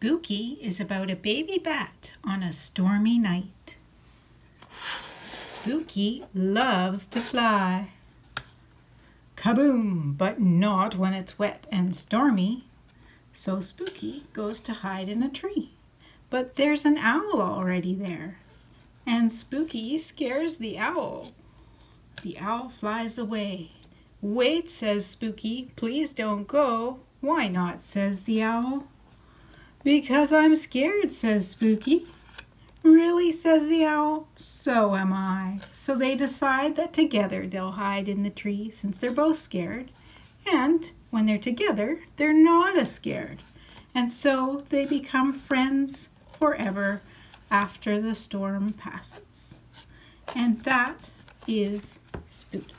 Spookie is about a baby bat on a stormy night. Spookie loves to fly. Kaboom! But not when it's wet and stormy. So Spookie goes to hide in a tree. But there's an owl already there. And Spookie scares the owl. The owl flies away. Wait, says Spookie, please don't go. Why not, says the owl. Because I'm scared, says Spookie. Really, says the owl. So am I. So they decide that together they'll hide in the tree since they're both scared. And when they're together, they're not as scared. And so they become friends forever after the storm passes. And that is spooky.